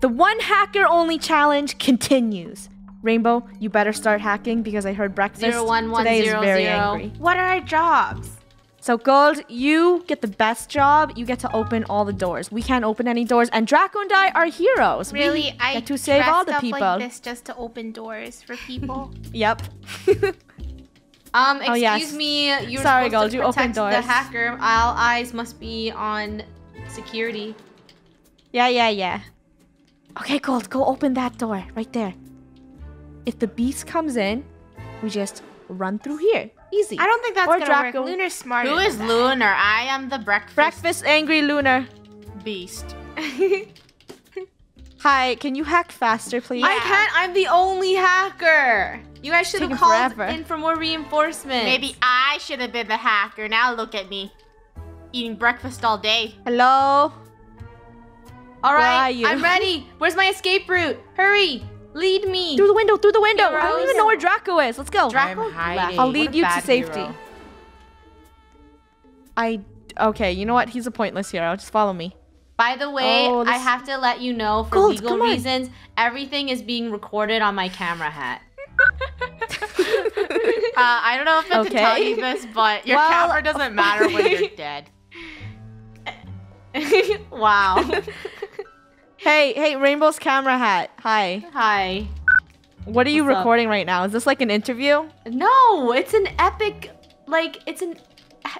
The one hacker only challenge continues. Rainbow, you better start hacking because I heard breakfast Zero, one, one, today zero, is very zero. angry. What are our jobs? So Gold, you get the best job. You get to open all the doors. We can't open any doors, and Draco and I are heroes. We Really, I get to save all dressed the up people. like this just to open doors for people. Yep. Um, Oh, excuse yes. me. You're Sorry, Gold, to you opened protect the doors. hacker. All eyes must be on security. yeah, yeah, yeah. Okay, Gold, go open that door right there. If the beast comes in, we just run through here. Easy. I don't think that's Or gonna Draco. work. Lunar's smarter. Who is. Lunar? I am the breakfast, Breakfast angry Lunar. beast. Hi, can you hack faster, please? I can't. I'm the only hacker. You guys should have called forever. in for more reinforcements. Maybe I should have been the hacker. Now look at me. Eating breakfast all day. Hello? All Where right, are you? I'm ready. Where's my escape route? Hurry, lead me. Through the window, through the window. I don't even know where Draco is. Let's go. Draco I'm hiding. I'll lead you to safety. hero. I okay, you know what? He's a pointless hero. Just follow me. By the way, Oh, I have to let you know for Gold, legal reasons, everything is being recorded on my camera hat. Uh, I don't know if I Okay. can tell you this, but your Well- camera doesn't matter when you're dead. wow. Hey, hey, Rainbow's camera hat. Hi. Hi. What are you What's up? recording right now? Is this like an interview? No, it's an epic, like it's an,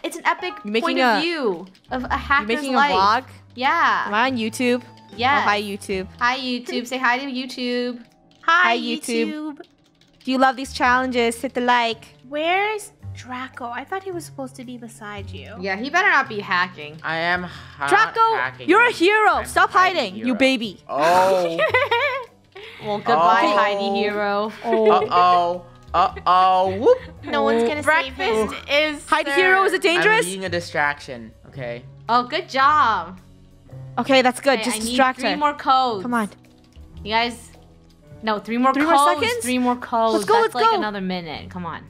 it's an epic Making point a- of view of a hacker's making life. a vlog? Yeah. Am I on YouTube? Yeah. Oh, hi, YouTube. Hi YouTube. Say hi to YouTube. Hi, Hi, YouTube. YouTube. Do you love these challenges? Hit the like. Where's Draco? I thought he was supposed to be beside you. Yeah, he better not be hacking. I am ha- Draco, hacking. you're a hero. I'm Stop hiding hiding, you baby. Oh. Well, goodbye, Oh. Heidi hero. Oh. uh oh. Uh oh. Whoop. No one's gonna save him. Breakfast is. Hide hero, is it dangerous? I'm dangerous? being a distraction. Okay. Oh, good job. Okay, that's good. Okay, Just I need distract three her. more codes. Come on. You guys. No, three more Three more codes. seconds? Three more codes. Let's go, That's let's like go. another minute. Come on.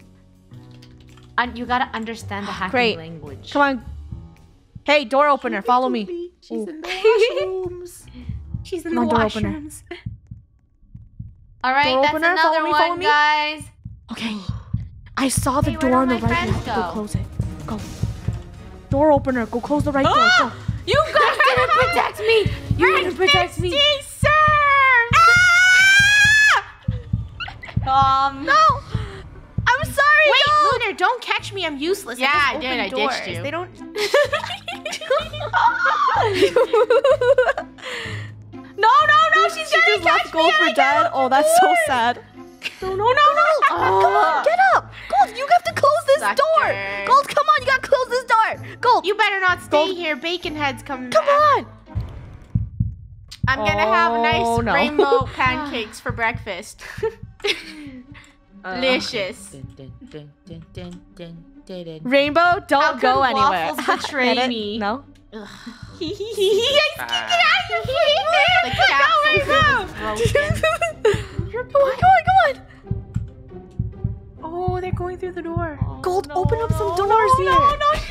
And you gotta understand the hacking Great. language. Come on. Hey, door opener, follow me. She's Ooh. in the washrooms. She's in Come the on, door opener. washrooms. All right, Door that's opener, another follow me, follow one, me. guys. Okay. I saw the Hey, door on the right. friends. Go go? close it. Go. Door opener. Go close the right door. Go. You guys didn't protect me. You didn't protect me. Um. No. I'm sorry. Wait, no. Lunar, don't catch me. I'm useless. Yeah, I, I did, I doors. ditched you. They don't. No, no, no. She's she gonna just catch left Gold for dead. Oh, that's so sad. No, no, no, no. Come on, get up. Gold, you have to close this Sucker. door. Gold, come on, you gotta close this door. Gold, You better not stay Don't- here. Bacon heads coming come back. on. I'm gonna have nice Oh, no. rainbow pancakes for breakfast. Delicious. Rainbow, don't How could go anywhere. waffles betray Get it? me? No. Ah. The Go, capsule is broken. come on, come on, come Oh, they're going through the door. on. Gold, open up some doors here. No, no, she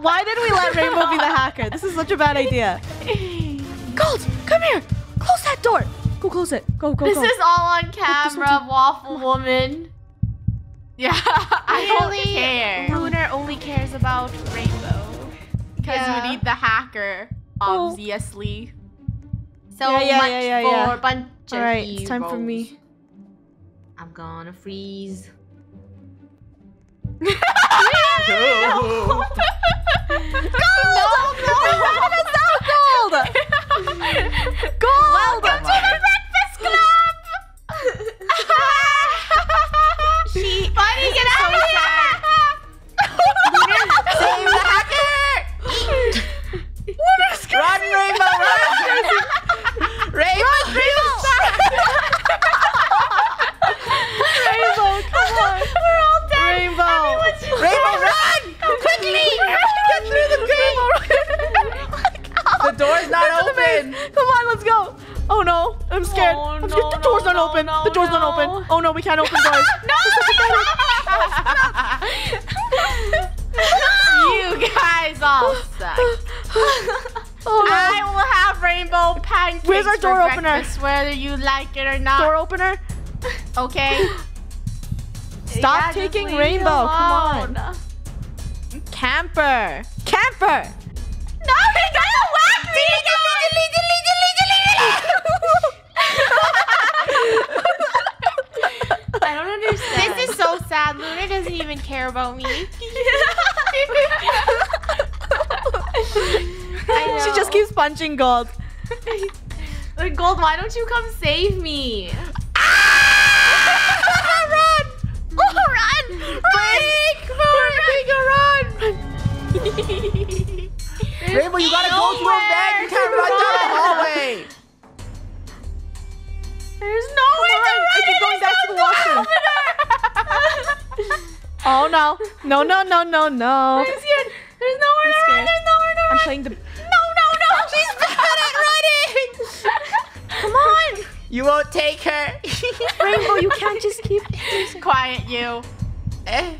why did we let Rainbow be the hacker? This is such a bad idea. Gold, come here. Close that door. Go close it. Go, go, This go. is all on this camera, Waffle Woman. Yeah, I don't care. Lunar only cares about rainbow. Because Yeah. we need the hacker, Oh. obviously. So Yeah, yeah, much yeah, yeah, for a bunch of All right, it's time for me. I'm gonna freeze. Ooh. Gold! No, not gold! Gold! We can't open doors. no! you guys all suck. oh no. I will have rainbow pancakes Where's our door opener? whether you like it or not. Door opener. Okay. Stop Yeah, taking rainbow. Come on. Camper. Camper. Even care about me. She just keeps punching gold. Like, Gold, why don't you come save me? No! No! No! No! No! No! There's here. There's nowhere to run. There's nowhere to I'm run. playing the. No, no, no. She's bad at running. Come on, You won't take her. Rainbow! You can't just keep. Quiet you. Eh.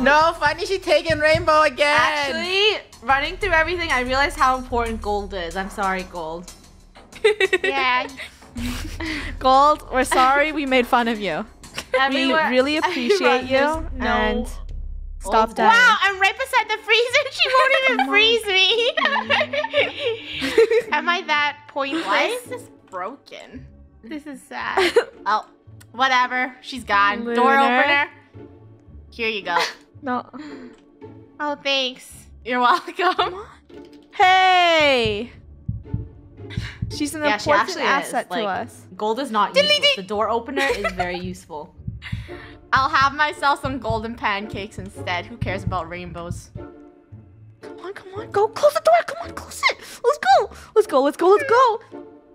No, funny, she's taking Rainbow again. Actually, running through everything, I realized how important gold is. I'm sorry, gold. Yeah. Gold, we're sorry we made fun of you. Everywhere- we really appreciate you just know and stop gold. dying. Wow, I'm right beside the freezer. She won't even oh freeze me. Am I that pointless? Why is this broken? This is sad. oh, whatever. She's gone. Door opener. Here you go. No. Oh, thanks. You're welcome. Hey! She's an Yeah, she important actually is, asset to like- us. Gold is not useful. The door opener is very useful. I'll have myself some golden pancakes instead. Who cares about rainbows? Come on, come on, go close the door. Come on, close it. Let's go. Let's go. Let's go. Let's go.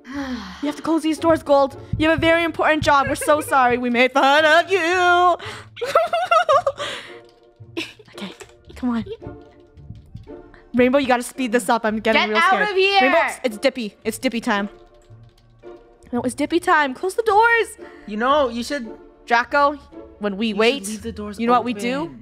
You have to close these doors, Gold. You have a very important job. We're so sorry we made fun of you. okay, come on. Rainbow, you gotta speed this up. I'm getting Get real out of here! Rainbow, it's, it's Dippy. It's Dippy time. No, it's Dippy time. Close the doors. You know, you should. Draco, when we you wait, leave the doors you know what we do?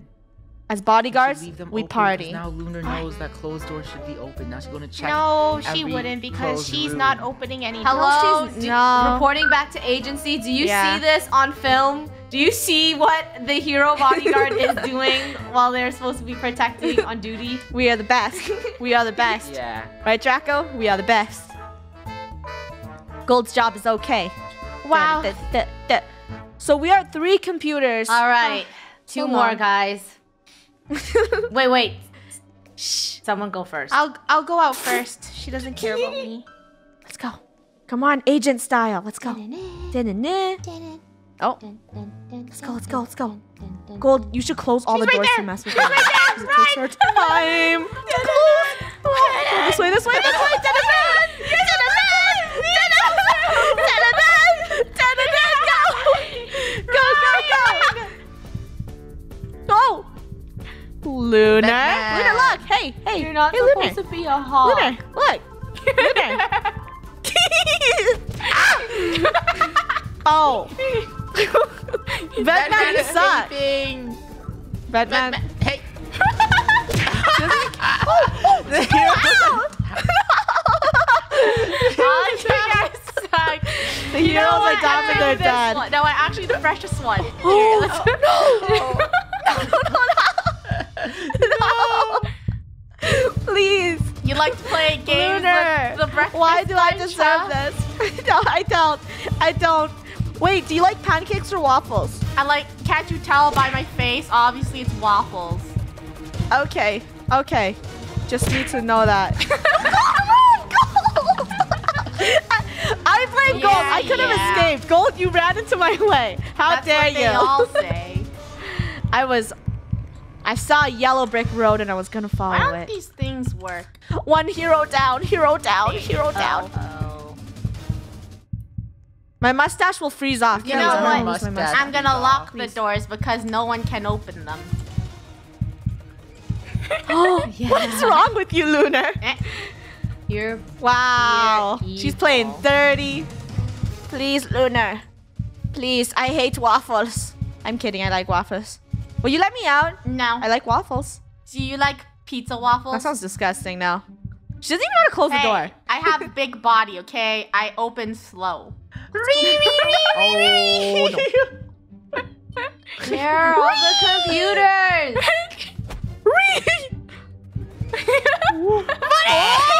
as bodyguards, leave them we open, 'cause party. Now Lunar knows that closed doors should be open. Now she's gonna check. No, she wouldn't because she's room. not opening any Hello? doors. she's- no. Reporting back to agency. Do you Yeah. see this on film? Do you see what the hero bodyguard is doing while they're supposed to be protecting on duty? We are the best. we are the best. Yeah. Right, Draco? We are the best. Gold's job is okay. Wow. Da- da- da- da. So we are three computers. All right. Ah, Two so more, long. guys. Wait, wait. Shh. Someone go first. I'll I'll go out first. She doesn't care about me. Let's go. Come on, agent style. Let's go. Oh, let's go, let's go, let's go. Gold, you should close all the right doors there. to mess with her. 'cause It takes her time. to close. Go this way, this way, this way. Oh! Go. Lunar. Batman. Lunar, look. Hey, hey. You're not hey, supposed Lunar. to be a hawk. Lunar, look. Lunar. oh. Batman, you is suck. sleeping. Batman. Batman. Hey. The hero- Oh, you guys suck. the heroes what? adopted I their know dad. one. No, I actually the freshest one. Oh, no. Oh. Breakfast Why do I deserve this? no, I don't. I don't. Wait, do you like pancakes or waffles? I like. Can't you tell by my face? Obviously, it's waffles. Okay. Okay. Just need to know that. I, I played gold. I could have yeah. escaped. Gold, you ran into my way. How That's dare what they you? all say. I was. I saw a yellow brick road and I was gonna Why follow don't it. these things work? One hero down, hero down, hero down. Oh. My mustache will freeze off. You know what? wanna lose my Mustache. mustache. I'm gonna lock the doors because no one can open them. Oh, what's wrong with you, Lunar? Eh. You're Wow. You're She's playing evil. dirty. Please, Lunar. Please, I hate waffles. I'm kidding, I like waffles. Will you let me out? No. I like waffles. Do you like pizza waffles? That sounds disgusting now. She doesn't even know how to close hey, the door. I have a big body, okay? I open slow. Oh, no. Where are all the computers? oh,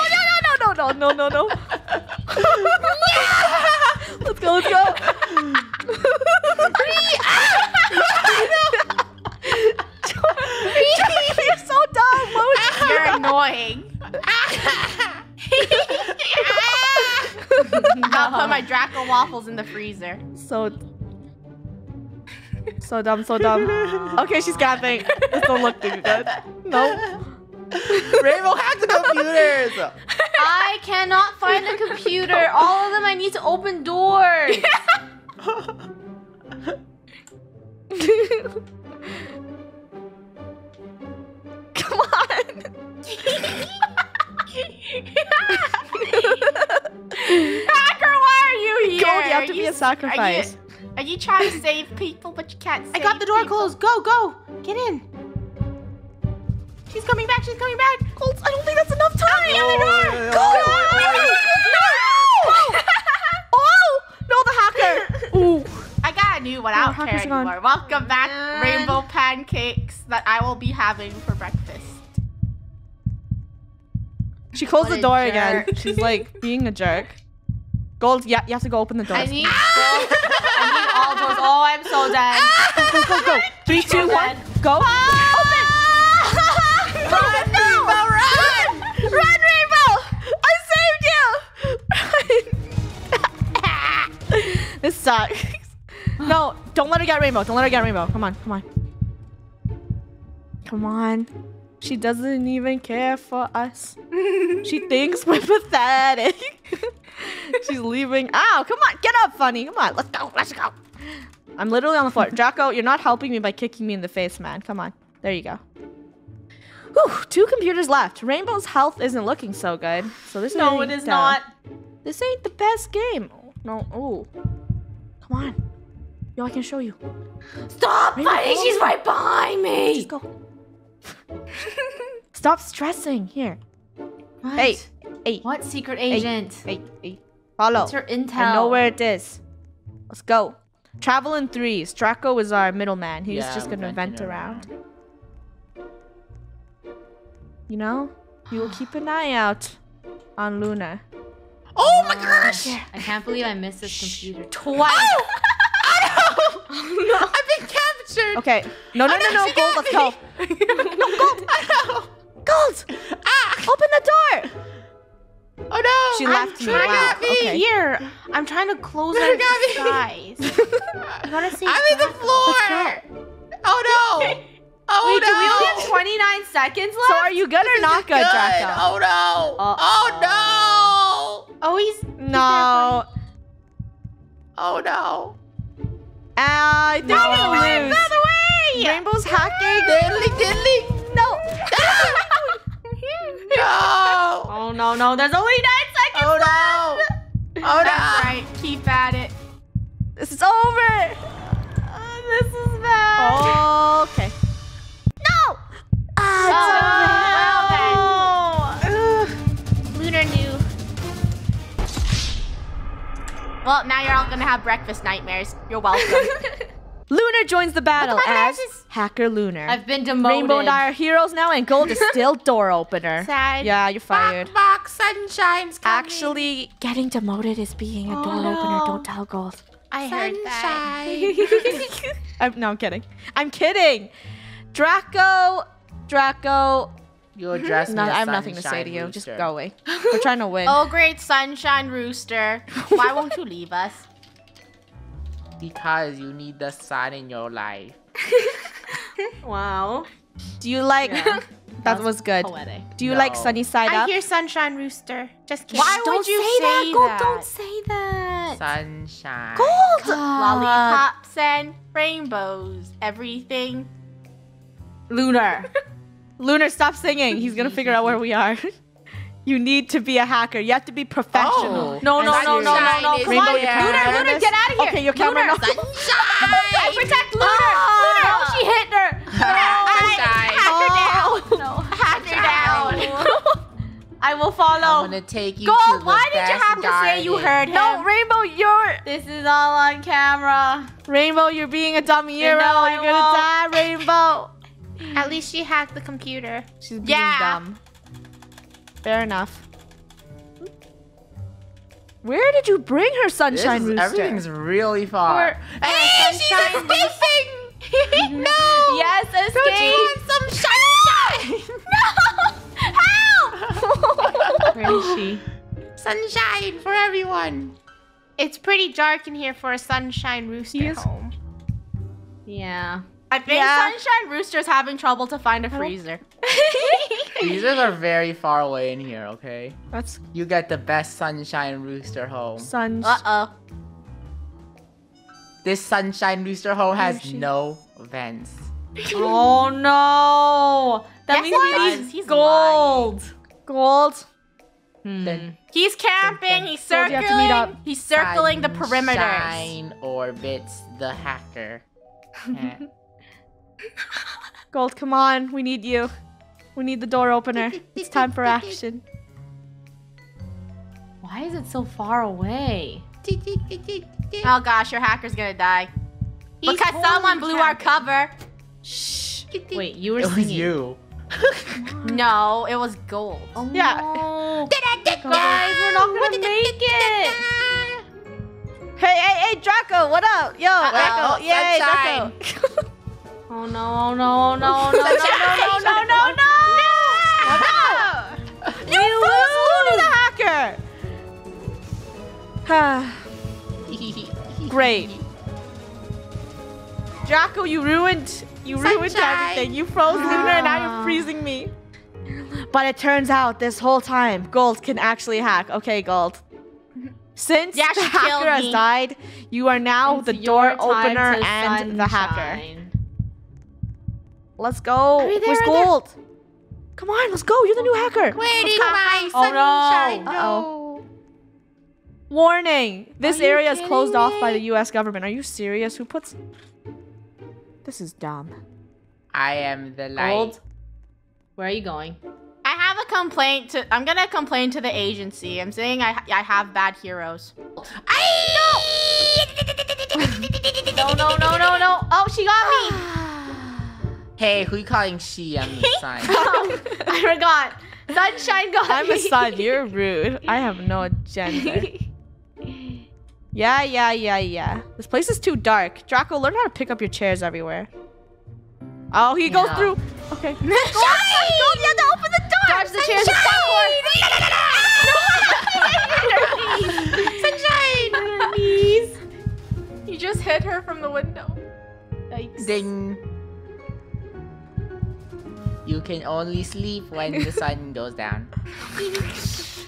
no, no, no, no, no, no, no. let's go, let's go. You're so dumb. What would You're annoying. I'll put my Draco waffles in the freezer. so so dumb, so dumb. Okay, she's gapping. This don't look too good. No. Rainbow hacked the computers. I cannot find the computer. All of them, I need to open doors. Come on. Hacker, why are you here? Gold, you have to be a sacrifice. Are you, are you trying to save people, but you can't save I got the door people? closed. Go, go. Get in. She's coming back. She's coming back. Gold, I don't think that's enough time. Oh, yeah, yeah, Gold! No! Oh! No, the hacker! Ooh. I got a new one. I Oh, don't hackers care are. Welcome back, Man. rainbow pancakes that I will be having for breakfast. She closed What the door again. She's like being a jerk. Gold, yeah, you have to go open the door. I need, gold. I need all doors. Oh, I'm so dead. go, go, go. Three, two, one, go. Open! Run, Rainbow, run! Run, Rainbow! I saved you! Run! this sucks. No, don't let her get Rainbow. Don't let her get Rainbow. Come on, come on. Come on. She doesn't even care for us. she thinks we're pathetic. She's leaving. Ow, come on. Get up, Funneh. Come on. Let's go. Let's go. I'm literally on the floor. Draco, you're not helping me by kicking me in the face, man. Come on. There you go. Whew, two computers left. Rainbow's health isn't looking so good. So this No, it is uh, not. This ain't the best game. No. Oh. Come on. Yo, I can show you. Stop Rainbow, fighting. follow She's right behind me. Just go. Stop stressing. Here. What? Hey. Hey. What secret agent? Hey. Hey. Follow. What's her intel? I know where it is. Let's go. Travel in threes. Draco is our middleman. He's Yeah, just gonna vent venting around. You know? You will keep an eye out on Luna. Oh my gosh! I can't believe I missed this computer Twice. Oh! I've been captured. Okay. No, no, no, no. Gold, let's go. no, Gold. Gold. Ah! Open the door. Oh no! She I'm left me. trying Wow. to be. Okay. Here. I'm trying to close There our skies. you gotta say I'm in the floor. Oh no! Oh Wait, no! do we only have 29 seconds left? So are you good or not good, Good. Draco? Oh no! Uh-oh. Oh no! Oh, he's. No. Oh no! I think No, we lose. the Rainbow's hacking. Diddly diddly! No. No! Oh no, no, there's only 9 seconds Oh no! Oh That's right. Keep at it. This is over. Oh, this is bad. Oh, okay. No. Ah, oh, Well, now you're all gonna have breakfast nightmares. You're welcome. Lunar joins the battle Look at my as glasses. Hacker Lunar. I've been demoted. Rainbow and I are heroes now, and Gold is still door opener. Sad. Yeah, you're fired. Box, box, sunshine's coming. Actually, getting demoted is being a Oh, door no. opener. Don't tell Gold. I heard that. sunshine. I'm, no, I'm kidding. I'm kidding. Draco, Draco. You mm-hmm. address me No, as I have nothing to say to sunshine you. Just go away. We're trying to win. oh, great sunshine rooster. Why won't you leave us? Because you need the sun in your life. Wow. Do you like? Yeah. that was good. Poetic. Do you like sunny side up? I up? hear Sunshine Rooster. Just kidding. Why would you say Gold, that? don't say that. Sunshine. Gold. Lollipops and rainbows. Everything. Lunar. Lunar, stop singing. He's gonna figure out where we are. You need to be a hacker. You have to be professional. Oh. No, no, no, no, no, no. Sunshine is Come on, there. Lunar, Lunar, get out of here. Okay, your camera. Lunar, No. I protect Lunar. Oh. Lunar, oh, she hit her. Oh, sunshine. Hack her Oh. down. No, hack her down. I will follow. I'm gonna take you Gold, to the why did you have to say you heard him? No, Rainbow, you're This is all on camera. Rainbow. You're being a dummy hero. No, I you're gonna die, Rainbow. At least she hacked the computer. She's being Yeah. dumb. Fair enough. Where did you bring her, This Sunshine is- Rooster? everything's really far. Hey, she's escaping. no. Yes, escape. some sunshine! No! Help! Where is she? sunshine for everyone. It's pretty dark in here for a sunshine rooster He home. Yeah. I think Yeah. Sunshine Rooster's having trouble to find a freezer. Freezers are very far away in here, okay? That's You get the best sunshine rooster home. sun. Uh oh. This sunshine rooster home has she? no vents. Oh no. That Yes, means he's. He's gold. Gold. Hmm. Then He's camping. He's Gold, you have to meet up. circling. He's circling the perimeters. Sunshine orbits the hacker. Gold, come on. We need you. We need the door opener. It's time for action. Why is it so far away? Oh gosh, your hacker's gonna die. He's because someone blew our cover. Shh. Wait, you were it was singing. you. No, it was gold. Oh Yeah. no. Guys, we're not gonna make it. Hey, hey, hey, Draco, what up? Yo, well, Draco. Yay. Draco. Oh no, oh no, oh no, oh no, no, no, no, no, no, no. you froze Luna the hacker. Ah, Great. Draco, you ruined you ruined everything. You froze Luna and now you're freezing me. But it turns out this whole time, Gold can actually hack. Okay, Gold. Since Yeah, the she killed hacker has died, you are now It's the door opener to and the hacker. Sunshine. Let's go. Are we there? Where's Are we there? Gold? Come on, let's go. You're the new hacker. Where did my Oh, no. Uh-oh. Warning! This Are area is closed kidding off by the U.S. government. Are you serious? Who puts? This is dumb. I am the light. Gold. Where are you going? I have a complaint to. I'm gonna complain to the agency. I'm saying I I have bad heroes. No, no, no, no, no. Oh, she got me. Hey, who you calling she? I'm the sign. Um, I forgot. Sunshine got I'm me. a son. You're rude. I have no agenda. Yeah, yeah, yeah, yeah. This place is too dark. Draco, learn how to pick up your chairs everywhere. Oh, he goes through. Okay. Gold, oh Gold, you have to open the door. Dodge the chairs with Sunshine! Please. You just hit her from the window. Yikes. Ding. You can only sleep when the sun goes down.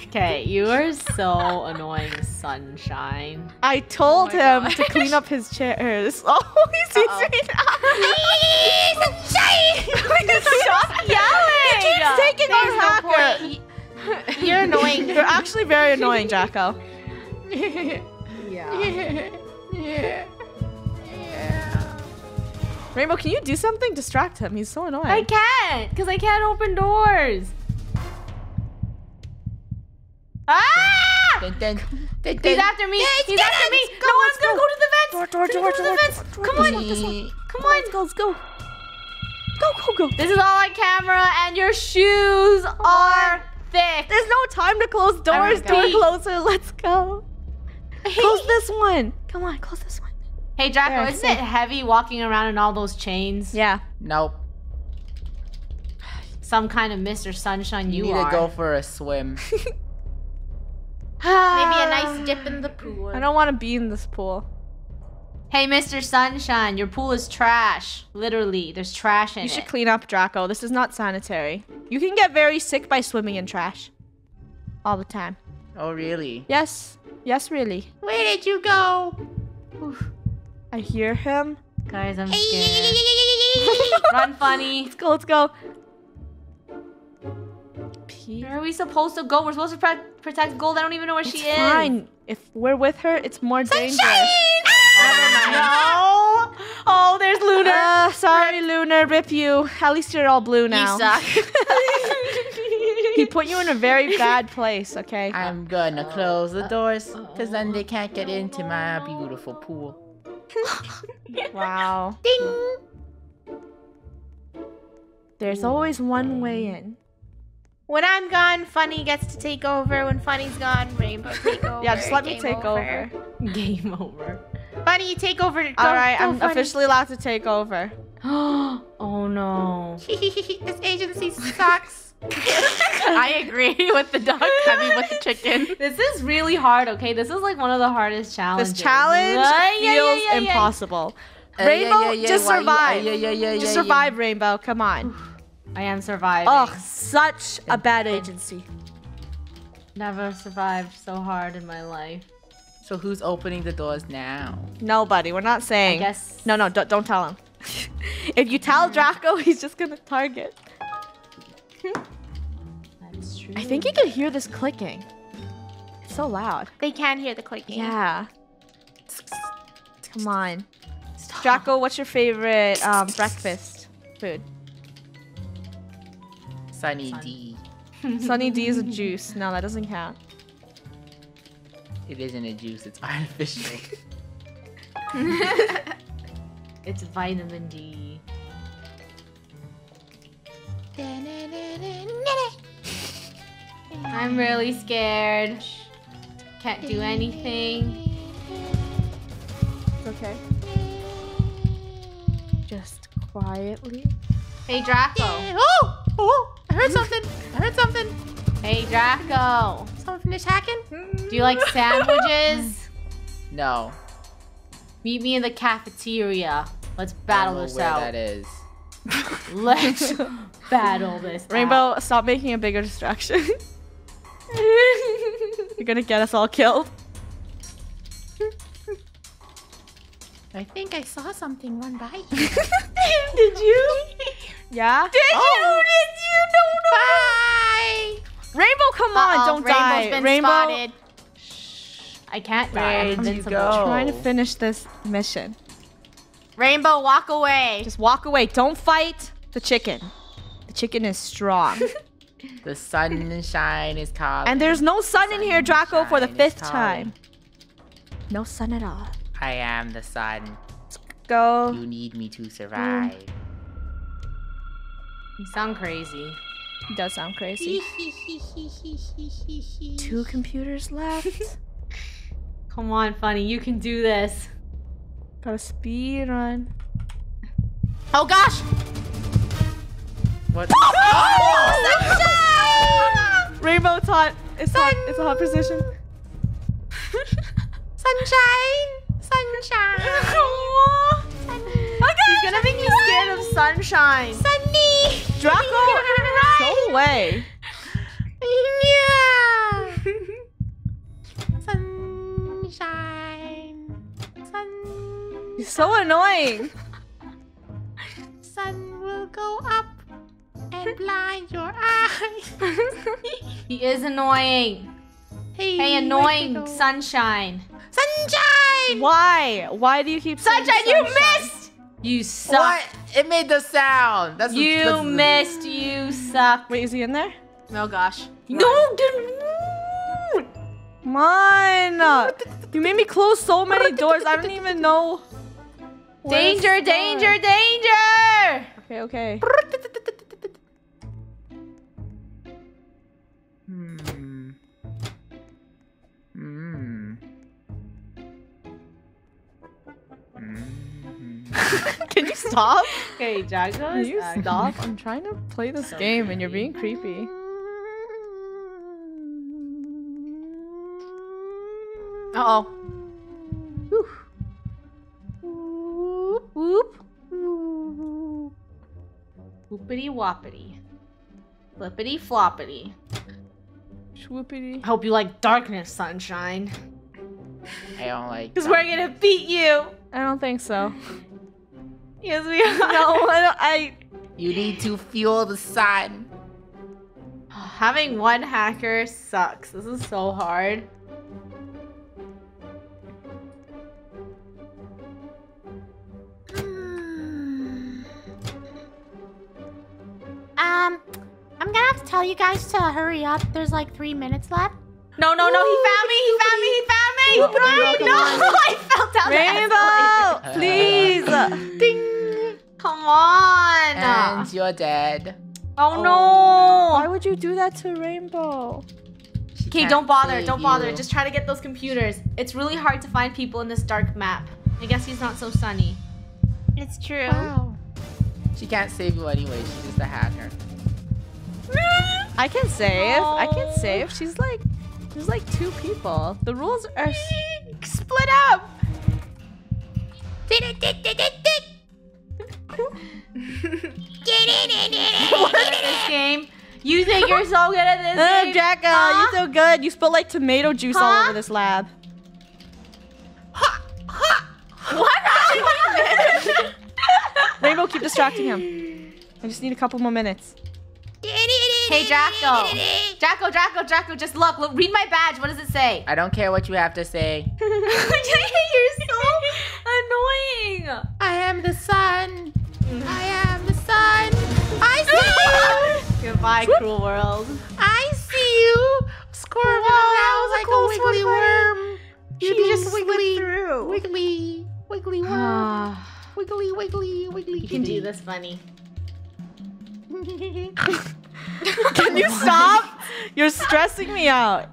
Okay, you are so annoying, Sunshine. I told Oh my him to clean up his chairs. Oh, he sees Uh-oh. me now. Stop yelling! He keeps taking our There's no hacker. You're annoying. You're actually very annoying, Draco. Yeah. Rainbow, can you do something? Distract him. He's so annoying. I can't, because I can't open doors. Ah! Dun, dun, dun, He's after me. it's He's dead after me. Go, no, I'm gonna go. go to the vents. Door, door, I'm door, gonna go to door, door, Come on. this one. Come Come on, on. let's go, let's go. Go, go, go. This is all on camera, and your shoes are thick. There's no time to close doors. Door closer. Let's go. Close this one. Come on, close this one. Hey, Draco, There, isn't safe. it heavy walking around in all those chains? Yeah. Nope. Some kind of Mr. Sunshine You, you, need are. to go for a swim. Ah. Maybe a nice dip in the pool. I don't want to be in this pool. Hey, Mr. Sunshine, your pool is trash. Literally, there's trash in it. You it. should clean up, Draco. This is not sanitary. You can get very sick by swimming in trash. All the time. oh, really? Yes. Yes, really. Where did you go? I hear him. Guys, I'm scared. Run, Funneh. Let's go, let's go. key. Where are we supposed to go? We're supposed to pre- protect Gold. I don't even know where It's she is. fine. If we're with her, it's more dangerous. Ah! No. Oh, there's Luna. Uh, sorry, Lunar. Rip you. At least you're all blue now. You suck. He put you in a very bad place, okay? I'm gonna close the uh, doors because then uh, they can't get into my beautiful pool. Wow. Ding! There's always one way in. When I'm gone, Funneh gets to take over. When Funneh's gone, Rainbow take over. Yeah, just let me take over. Game over. Funneh, you take over. Go, All right, go, I'm Funneh. officially allowed to take over. oh no. this agency sucks. I agree with the dog I mean, with the chicken. This is really hard. Okay, this is like one of the hardest challenges. This challenge Ay, ay, feels ay, ay, ay. impossible. Uh, Rainbow, yeah, yeah, yeah, just why you- uh, survive. yeah, yeah, yeah, Just yeah, survive, Rainbow. Come on. I am surviving. Ugh, such a bad agency. Never survived so hard in my life. So who's opening the doors now? Nobody. We're not I saying. guess. No, no, don't, don't tell him. if you tell Draco, he's just gonna target. That's true. I think you can hear this clicking. It's so loud. They can hear the clicking. Yeah. Come on. Draco, what's your favorite um, breakfast food? Sunny Sun. D. Sunny D is a juice. No, that doesn't count. It isn't a juice, it's artificial. It's vitamin D. I'm really scared. Can't do anything. It's okay. Just quietly. Hey Draco. Oh! Oh! I heard something. I heard something. Hey Draco. Something hacking? Do you like sandwiches? no. Meet me in the cafeteria. Let's I battle don't know this where out. that is. Let's battle this out. Rainbow, stop making a bigger distraction. You're gonna get us all killed. I think I saw something run by. Did you? Yeah? Did Oh. Did you? No, Bye. Rainbow, come on, Uh-oh, don't Rainbow's die. been Rainbow, spotted. I can't die. I'm Where'd you invincible. go? trying to finish this mission. Rainbow, walk away. Just walk away. Don't fight the chicken. The chicken is strong. The sunshine is calling. and there's no sun in here, Draco, for the fifth time. No sun at all. I am the sun. Go. You need me to survive. Mm. You sound crazy. He does sound crazy. Two computers left. Come on, Funneh. You can do this. Got a speed run. Oh gosh! What? Oh, Rainbow hot. It's hot. It's a hot position. Sunshine. Sunshine. He's gonna make me scared of sunshine. Sunny. Draco, go away. Yeah. Sunshine. Sun. He's so annoying. Sun will go up and blind your eyes. He is annoying. Hey, where'd annoying sunshine. Sunshine. Why? Why do you keep saying Sunshine, you sunshine? missed! You suck. What? It made the sound. That's You that's- missed. You suck. Wait, is he in there? Oh gosh. No, Come on. You made me close so many doors. I don't even know. Where to Danger, danger, danger! Okay, okay. Hmm. Hmm. Hmm. Can you stop? Okay, Jago. Can you stop? I'm trying to play this game and you're being creepy. Uh oh. Whoopity whoppity. Flippity floppity. Swoopity. I hope you like darkness, sunshine. I don't like. Because we're gonna beat you. I don't think so. Yes, we are. No, I don't. I. You need to fuel the sun. Having one hacker sucks. This is so hard. Um, I'm gonna have to tell you guys to hurry up. There's like three minutes left. No, no, no. He found me. He found me. He found me. Rainbow, Run! come No. I fell down the. Rainbow, please. Ding. Come on. And you're dead. oh Why no. Why would you do that to Rainbow? She Okay, don't bother. Don't bother. you. Just try to get those computers. It's really hard to find people in this dark map. I guess he's not so sunny. It's true. She can't save you anyway. She's just a hacker. I can save. I can save. She's like, there's like two people. The rules are. s- Split up. what is this game. You think you're so good at this Uh, game? Jacko, Huh? you're so good. You spilled like tomato juice all over this lab. What? Rainbow, keep distracting him. I just need a couple more minutes. Hey, Draco. Draco, Draco, Draco, just look, look. Read my badge. What does it say? I don't care what you have to say. you're so annoying. I am the sun. I am the sun. I see you. Goodbye, cruel world. I see you. Squirming around like a wiggly worm. You just wiggly, through. wiggly, wiggly worm. Wiggly, wiggly, wiggly. you can do this, Funneh. Can you stop? You're stressing me out.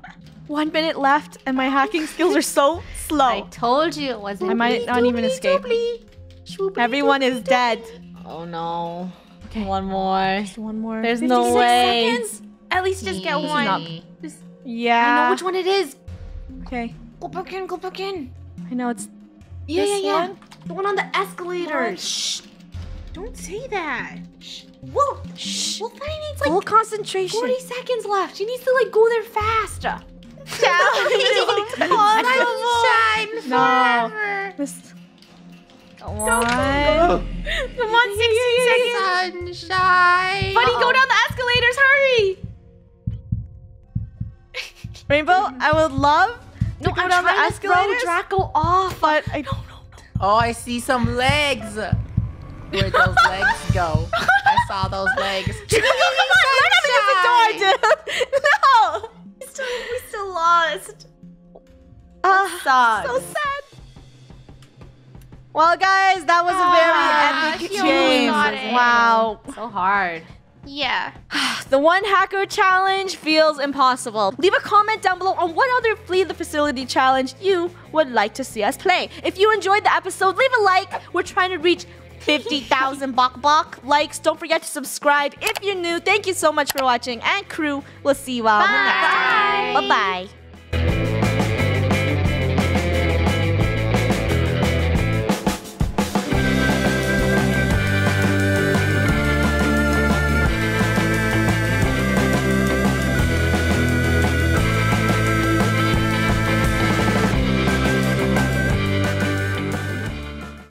One minute left, and my hacking skills are so slow. I told you it wasn't. I might not even escape. Everyone is dead. Oh no. Okay. One more. Just one more. There's no way. seconds. At least just get This is one. not- I know which one it is. Okay. Go back in. Go back in. I know it's. Yeah, This yeah, yeah. one? The one on the escalator. Shh. Don't say that. Well, shh. Well, Funneh needs like Full concentration. 40 seconds left. She needs to like go there fast. Sunshine No. forever. This. Come on. Come on, 16 seconds. Sunshine. Buddy, go down the escalators. Hurry. Rainbow, I would love to go I'm down the trying to throw escalators, Draco off. but I don't know. Oh, I see some legs. Where'd those legs go? I saw those legs. Learn how to use the door, dude. No. We still, we still lost. Ah, Sucks. so sad. Well, guys, that was Ah, a very epic she almost game. Wow. So hard. Yeah. The one hacker challenge feels impossible. Leave a comment down below on what other flee the facility challenge you would like to see us play. If you enjoyed the episode, leave a like. We're trying to reach 50,000 bok bok likes. Don't forget to subscribe if you're new. Thank you so much for watching. And Krew, we'll see you all in the next one. Bye bye.